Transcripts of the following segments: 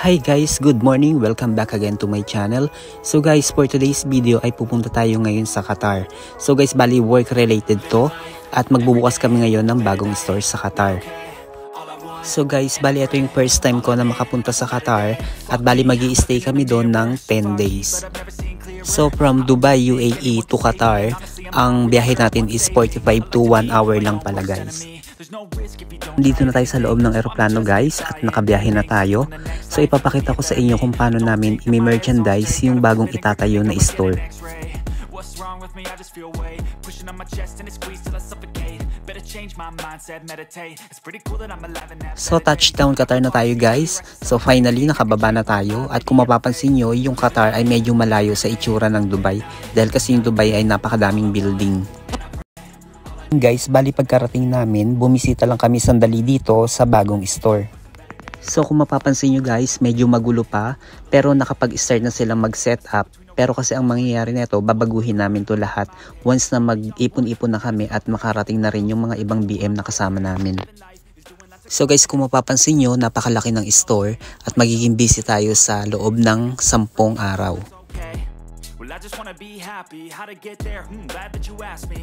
Hi guys, good morning. Welcome back again to my channel. So guys, for today's video ay pupunta tayo ngayon sa Qatar. So guys, bali work related to at magbubukas kami ngayon ng bagong store sa Qatar. So guys, bali ito yung first time ko na makapunta sa Qatar at bali mag stay kami doon ng 10 days. So from Dubai, UAE to Qatar, ang biyahe natin is 45 to 1 hour lang pala guys. Dito na tayo sa loob ng eroplano guys at nakabiyahe na tayo. So ipapakita ko sa inyo kung paano namin imi-merchandise yung bagong itatayo na store. So touchdown Qatar na tayo guys. So finally nakababa na tayo at kung mapapansin nyo yung Qatar ay medyo malayo sa itsura ng Dubai dahil kasi yung Dubai ay napakadaming building. Guys, bali pagkarating namin, bumisita lang kami sandali dito sa bagong store. So kung mapapansin nyo guys, medyo magulo pa, pero nakapag-start na silang mag-set up. Pero kasi ang mangyayari nito, babaguhin namin to lahat once na mag-ipon-ipon na kami at makarating na rin yung mga ibang BM na kasama namin. So guys, kung mapapansin nyo, napakalaki ng store at magiging busy tayo sa loob ng sampung araw. Well, I just wanna be happy. How to get there? Hmm, glad that you asked me.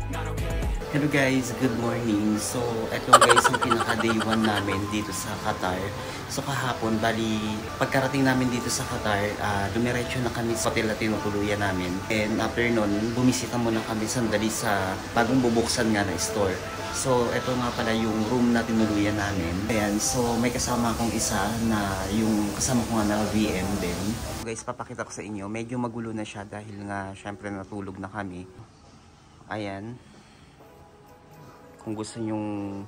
Hello guys, good morning. So, eto guys ang pinaka day 1 namin dito sa Qatar. So, kahapon, bali, pagkarating namin dito sa Qatar, uh, dumiretso na kami sa hotel na tinutuluyan namin. And after nun, bumisita muna kami sandali sa bagong bubuksan nga na store. So, eto nga pala yung room na tinuluyan namin. Ayan, so may kasama akong isa na yung kasama ko nga na VM din. Guys, papakita ko sa inyo, medyo magulo na siya dahil nga syempre natulog na kami. Ayan. Kung gusto nyong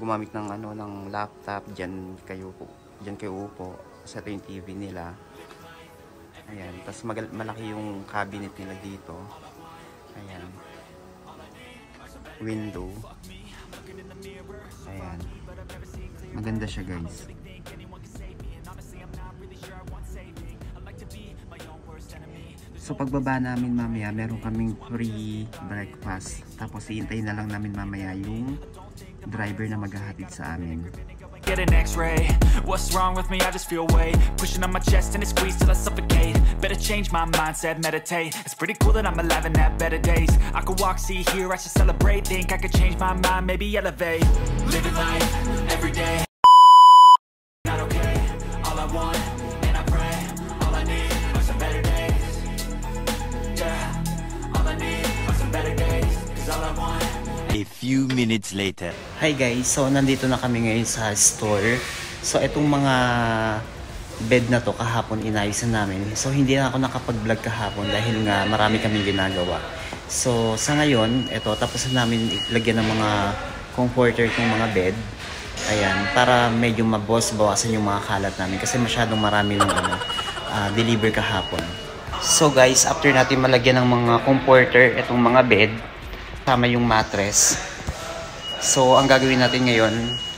gumamit ng ano ng laptop diyan kayo po diyan kayo upo sa ito yung TV nila. Ayan. Tapos malaki yung cabinet nila dito. Ayan. Window. Ayan. Maganda siya guys So pagbaba namin mamaya, meron kaming free breakfast. Tapos iintayin na lang namin mamaya yung driver na maghahatid sa amin. Get an x-ray. What's wrong with me? I just feel weight. Pushing on my chest and it squeezes till I suffocate. Better change my mindset, meditate. It's pretty cool that I'm alive and have better days. I could walk, see, hear, I should celebrate. Think I could change my mind, maybe elevate. Living life, everyday few minutes later. Hi guys, so nandito na kami ngayon sa store. So itong mga bed na to kahapon inayos na namin. So hindi na ako nakapag-vlog kahapon dahil nga marami kaming ginagawa. So sa ngayon, ito tapos na namin ilagyan ng mga comforter itong mga bed. Ayan, para medyo mabos bawasan yung mga kalat namin kasi masyadong marami nung ano, uh, deliver kahapon. So guys, after natin malagyan ng mga comforter itong mga bed, Tama yung mattress. So, ang gagawin natin ngayon,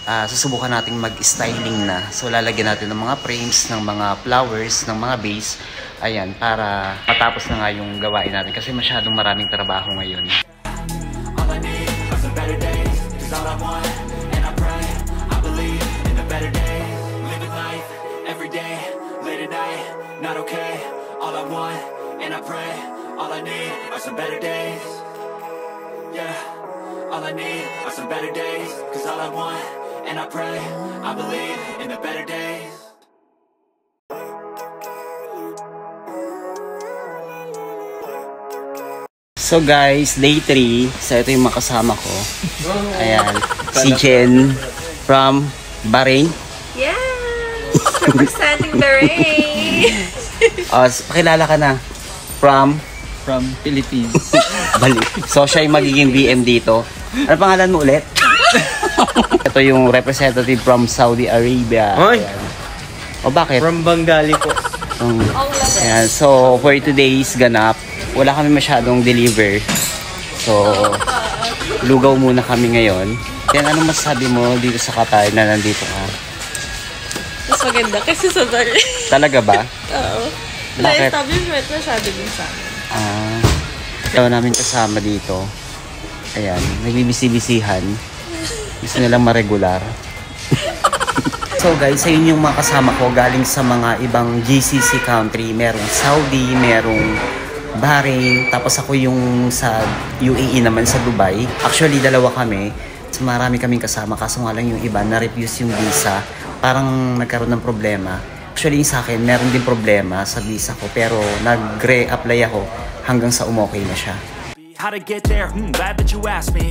uh, susubukan natin mag-styling na. So, lalagyan natin ng mga frames, ng mga flowers, ng mga base. Ayan, para matapos na nga yung gawain natin. Kasi masyadong maraming trabaho ngayon. So guys, day 3. So ito yung makasama ko. Ayan. Si Jen from Bahrain. Yes! Representing Bahrain! oh, pakilala ka na. From? from Philippines. Bali. So siya yung magiging BM dito. Ano pangalan mo ulit? Ito yung representative from Saudi Arabia. Hoy! O bakit? From Bengali po. Um, ayan. So for today's ganap, wala kami masyadong deliver. So lugaw muna kami ngayon. Yan, ano masasabi mo dito sa Qatar na nandito ka? Mas Maganda kasi sa bar. Talaga ba? Oo. Bakit? Na-establishment masyado din sa amin. Ah, ikaw namin kasama dito. Ayan, nagbibisi-bisihan. Gusto nilang maregular. so guys, ayun yung mga kasama ko galing sa mga ibang GCC country. Merong Saudi, merong Bahrain, tapos ako yung sa UAE naman sa Dubai. Actually, dalawa kami. So, marami kaming kasama, kaso nga lang yung iba, na-refuse yung visa. Parang nagkaroon ng problema. Actually, sa akin, meron din problema sa visa ko, pero nag-re-apply ako hanggang sa umokay na siya. How to get there? Hmm, glad that you asked me.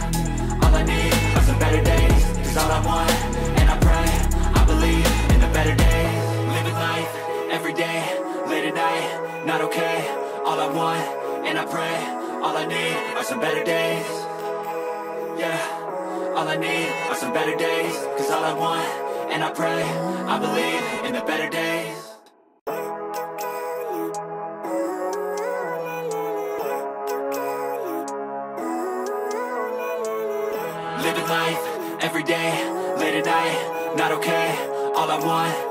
better days. Cause all I want, and I pray, I believe in the better days. Living life every day, late at night, not okay. All I want,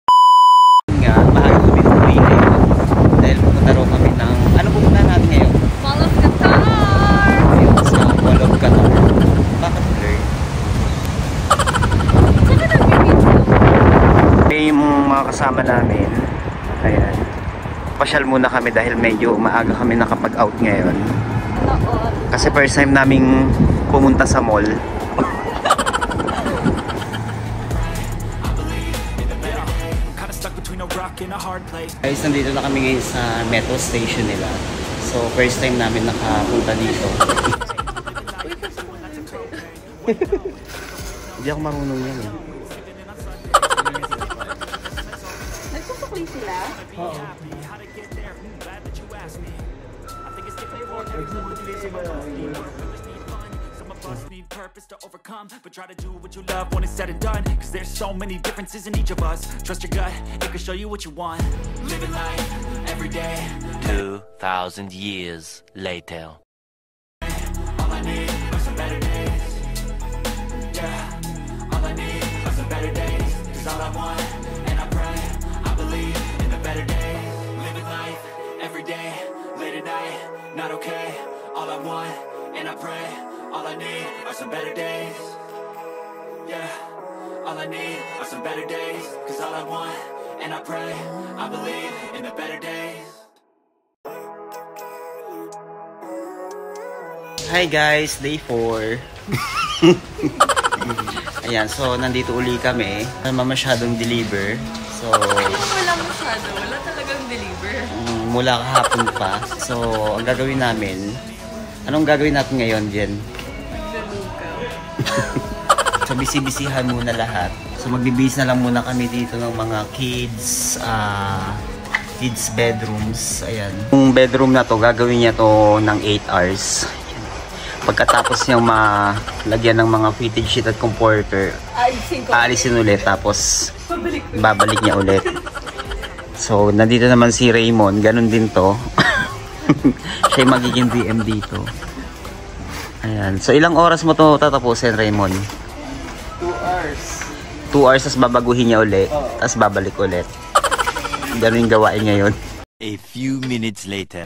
Kasama namin. Ayan. Pasyal muna kami dahil medyo maaga kami nakapag-out ngayon. Oo. Kasi first time naming pumunta sa mall. Guys, nandito na kami ngayon sa metro station nila. So, first time namin nakapunta dito. Hindi ako marunong yan eh. Nagsusukli sila? Some of us need purpose to overcome, but try to do what you love when it's said and done. Cause there's so many differences in each of us. Trust your gut, it can show you what you want. Living life every day. 2,000 years later. All I need I pray, all I need are some better days. Yeah, all I need are some better days. Cause all I want, and I pray, I believe in the better days. Hi guys, day 4. Ayan, so nandito uli kami. Wala masyadong deliver. So, Wala masyado. Wala talagang deliver. mm, mula kahapon pa. So, ang gagawin namin, anong gagawin natin ngayon, Jen? So, bisi-bisihan muna lahat. So, magbibis na lang muna kami dito ng mga kids, ah, kids bedrooms. Ayan. Yung bedroom na to, gagawin niya to ng 8 hours. Pagkatapos niyang malagyan ng mga fitted sheet at comforter, aalisin ulit tapos babalik niya ulit. So, nandito naman si Raymond, ganun din to. Siya yung magiging DM dito. Ayan. So, ilang oras mo to tatapusin, Raymond? 2 hours. 2 hours, tapos babaguhin niya ulit. Tapos babalik ulit. Ganun yung gawain ngayon. A few minutes later.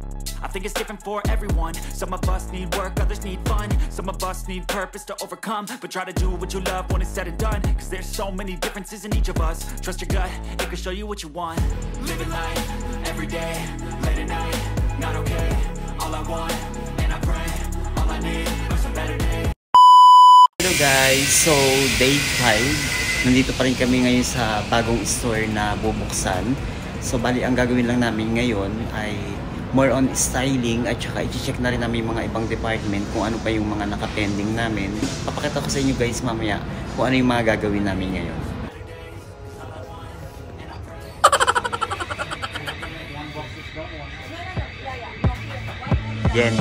I think it's different for everyone. Some of us need work, others need fun. Some of us need purpose to overcome. But try to do what you love when it's said and done. Cause there's so many differences in each of us. Trust your gut, it can show you what you want. Living life, every day, late at night, not okay. All I want, and I pray, all I need are some better days. Hello guys! So, day 5. Nandito pa rin kami ngayon sa bagong store na bubuksan. So, bali, ang gagawin lang namin ngayon ay more on styling at saka i-check na rin namin mga ibang department kung ano pa yung mga nakapending namin. Papakita ko sa inyo guys mamaya kung ano yung mga gagawin namin ngayon. Jen.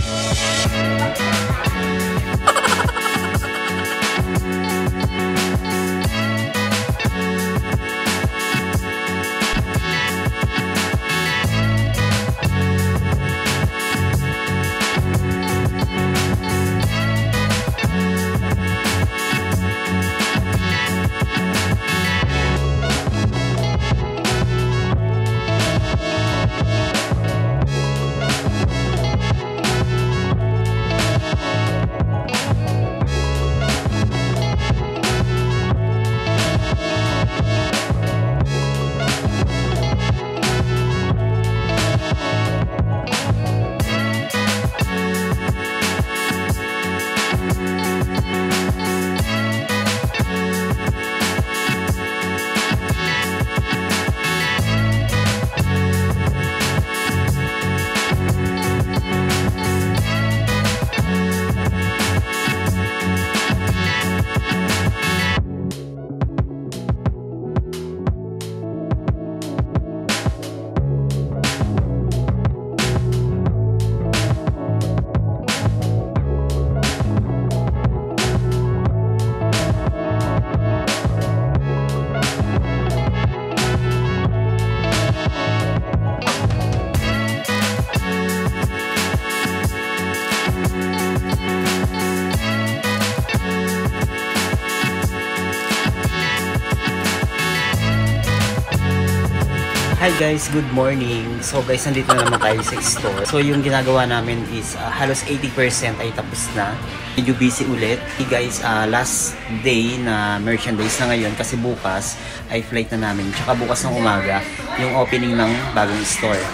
Guys, good morning. So guys, nandito na naman tayo sa store. So yung ginagawa namin is uh, halos 80% ay tapos na. Medyo busy ulit. Hey guys, uh, last day na merchandise na ngayon kasi bukas ay flight na namin. Tsaka bukas ng umaga yung opening ng bagong store.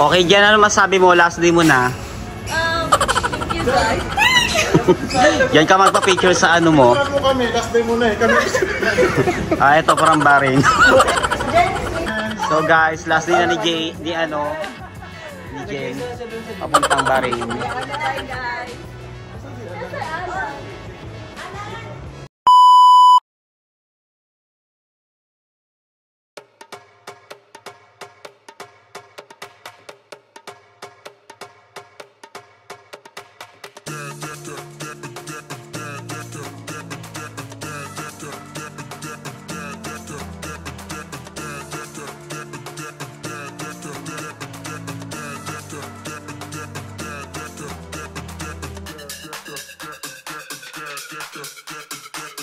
Okay, Jen, ano masabi mo? Last day mo na. Um. Yan ka magpa-picture sa ano mo. Kami? Last day muna eh. Kami Ah, ito parang baring. so guys, last day na ni Jay, ni ano, ni Jen. Papuntang baring. Bye guys. Yeah.